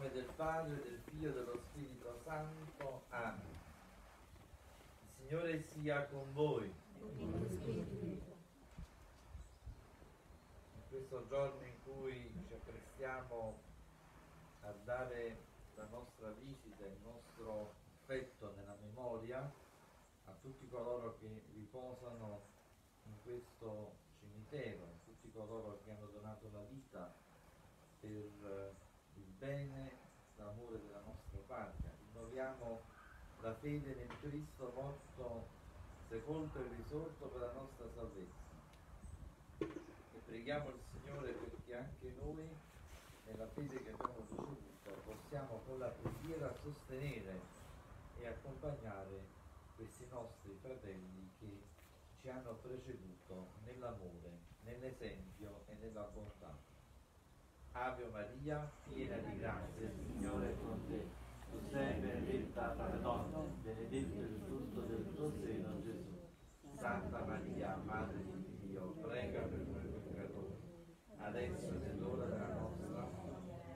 nome del Padre, del Figlio e dello Spirito Santo. Amen. Il Signore sia con voi. In questo giorno in cui ci apprestiamo a dare la nostra visita, il nostro affetto nella memoria a tutti coloro che riposano in questo cimitero, a tutti coloro che hanno donato la vita per eh, bene, l'amore della nostra patria. Rinnoviamo la fede nel Cristo morto, sepolto e risorto per la nostra salvezza. E preghiamo il Signore perché anche noi, nella fede che abbiamo ricevuto, possiamo con la preghiera sostenere e accompagnare questi nostri fratelli che ci hanno preceduto nell'amore, nell'esempio e nella bontà. Ave Maria, piena di grazia, il Signore è con te. Tu sei benedetta tra le donne, benedetto il frutto del tuo seno, Gesù. Santa Maria, Madre di Dio, prega per noi peccatori, adesso è nell'ora della nostra morte.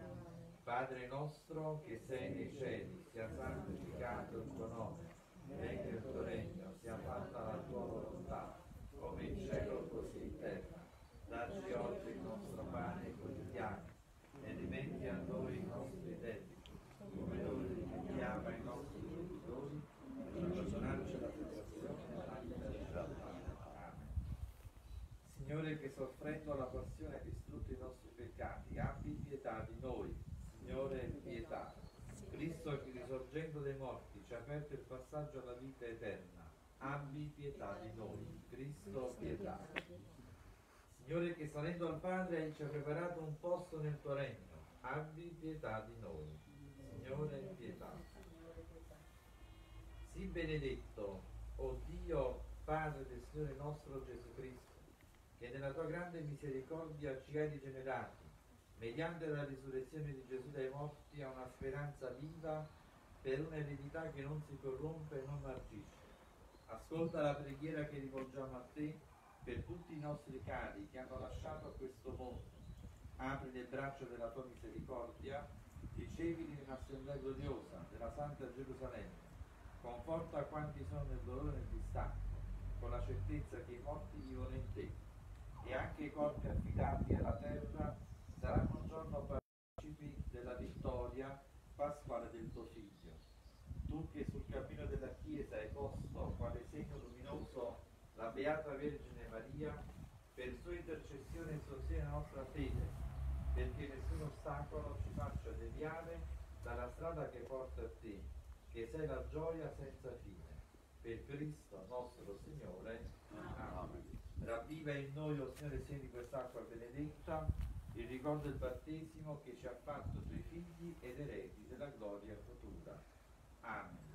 Padre nostro che sei nei cieli, sia santificato il tuo nome venga il tuo regno, sia fatta la tua volontà, come in cielo così in terra. Dacci oggi il nostro pane quotidiano e rimetti a noi i nostri debiti, come noi rimettiamo ai nostri debitori, e non perdonarci la tentazione Amen. Signore che soffrendo la passione hai distrutto i nostri peccati, abbi pietà di noi. Signore, pietà. Cristo che risorgendo dai morti ci ha aperto il passaggio alla vita eterna. Abbi pietà di noi. Cristo, pietà. Signore che salendo al Padre ci ha preparato un posto nel tuo regno. Abbi pietà di noi. Signore, pietà. Sii benedetto, o oh Dio, Padre del Signore nostro Gesù Cristo, che nella tua grande misericordia ci hai rigenerati mediante la risurrezione di Gesù dai morti, a una speranza viva per un'eredità che non si corrompe e non marcisce. Ascolta la preghiera che rivolgiamo a te per tutti i nostri cari che hanno lasciato questo mondo. Apri le braccia della tua misericordia, ricevili nell'assemblea gloriosa della Santa Gerusalemme. Conforta quanti sono nel dolore e nel distacco, con la certezza che i morti vivono in te e anche i corpi affidati alla terra saranno un giorno partecipi della vittoria pasquale del tuo figlio. Tu che sul cammino della Chiesa hai posto quale segno luminoso la Beata Vergine Maria, per sua intercessione sostiene la nostra fede, perché nessun ostacolo ci faccia deviare dalla strada che porta a te, che sei la gioia senza fine. Per Cristo nostro Signore. Ravviva in noi, o Signore, sia di quest'acqua benedetta il ricordo del battesimo che ci ha fatto tuoi figli ed eredi della gloria futura. Amen.